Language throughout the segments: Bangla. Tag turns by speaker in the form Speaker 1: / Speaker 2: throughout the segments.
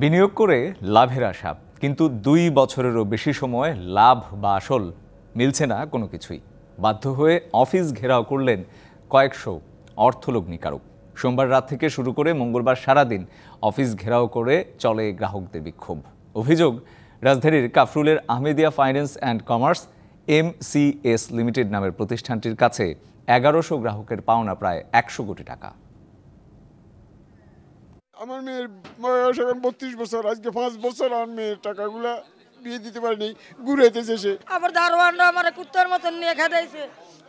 Speaker 1: বিনিয়োগ করে লাভের আশা, কিন্তু দুই বছরেরও বেশি সময় লাভ বা আসল মিলছে না কোনো কিছুই। বাধ্য হয়ে অফিস ঘেরাও করলেন কয়েকশো অর্থলগ্নিকারক সোমবার রাত থেকে শুরু করে মঙ্গলবার সারাদিন অফিস ঘেরাও করে চলে গ্রাহকদের বিক্ষোভ। অভিযোগ, রাজধানীর কাফরুলের Ahmedia finance and commerce, MCS limited নামের প্রতিষ্ঠানটির কাছে এগারোশো গ্রাহকের পাওনা প্রায় একশো কোটি টাকা।
Speaker 2: আমার মেয়ের বয়স এখন বত্রিশ বছর আজকে পাঁচ বছর আমার মেয়ের টাকাগুলা বিয়ে দিতে পারিনি ঘুরাইতেছে সে
Speaker 3: আবার দারোয়ানরা আমার কুত্তার মতন নিয়ে খেদাইছে।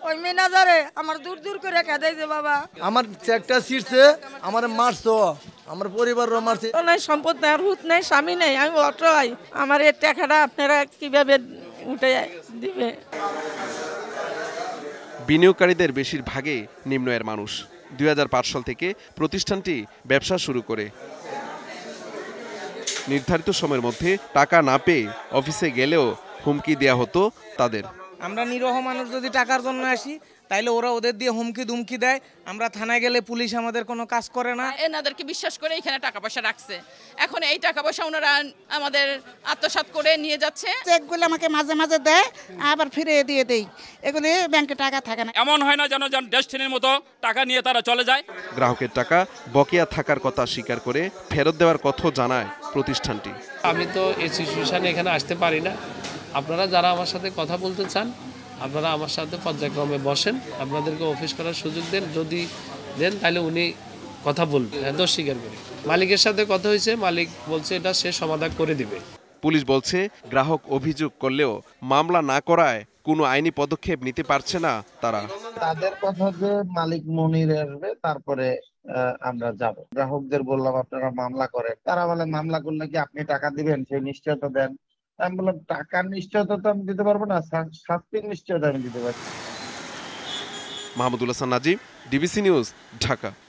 Speaker 3: ওই মেনাজারে আমার দূর দূর করে খেদাইছে বাবা।
Speaker 4: আমার চেকটা ছিঁড়ছে আমার মারছো আমার পরিবারও মারছে।
Speaker 5: নাই সম্পদ নাই হুত নাই স্বামী নেই আমি অট্রাই আমার এই টাকাটা আপনারা কীভাবে উঠে দিবে?
Speaker 6: বিনিয়োগকারীদের বেশিরভাগই নিম্ন আয়ের মানুষ। দুই হাজার পাঁচ সাল থেকে প্রতিষ্ঠানটি ব্যবসা শুরু করে। নির্ধারিত সময়ের মধ্যে টাকা না পেয়ে অফিসে গেলেও হুমকি দেয়া হতো তাদের।
Speaker 7: আমরা নিরহ মানুষ যদি টাকার জন্য আসি তাইলে ওরা ওদের দিয়ে হুমকি দুমকি দেয়। আমরা থানায় গেলে পুলিশ আমাদের কোনো কাজ করে না।
Speaker 8: এনাদেরকে বিশ্বাস করে এখানে টাকা পয়সা রাখছে। এখন এই টাকা পয়সা ওনারা আমাদের আত্মসাৎ করে নিয়ে যাচ্ছে।
Speaker 9: চেকগুলো আমাকে মাঝে মাঝে দেয় আবার ফিরিয়ে দিয়ে দেই। এগুলি ব্যাংকে টাকা থাকে না।
Speaker 10: এমন হয় না যেন যেন ডেস্টিনির মতো টাকা নিয়ে তারা চলে যায়।
Speaker 6: গ্রাহকের টাকা বকেয়া থাকার কথা স্বীকার করে ফেরত দেওয়ার কথা জানায় প্রতিষ্ঠানটি।
Speaker 11: আমি তো এই সিচুয়েশানে এখানে আসতে পারি না। আপনারা যারা আমার সাথে কথা বলতে চান আপনারা আমার সাথে পর্যায়ক্রমে বসেন আপনাদেরকে অফিস করার সুযোগ দেন যদি দেন তাহলে উনি কথা বলবেন হ্যাঁ দোষ স্বীকার করি। মালিকের সাথে কথা হয়েছে মালিক বলছে এটা সে সমাধান করে দিবে।
Speaker 6: পুলিশ বলছে গ্রাহক অভিযোগ করলেও মামলা না করায় কোনো আইনি পদক্ষেপ নিতে পারছে না তারা।
Speaker 12: তাদের কথা যে মালিক মনির আসবে তারপরে আহ, আমরা যাব। গ্রাহকদের বললাম আপনারা মামলা করেন। তারা বলে মামলা করলে কি আপনি টাকা দিবেন? সেই নিশ্চয়তা দেন। আমি বললাম, টাকার নিশ্চয়তা তো আমি দিতে পারব না শাস্তির নিশ্চয়তা আমি দিতে পারব।
Speaker 6: Mahmudul Hasan Nazim, DBC news, Dhaka.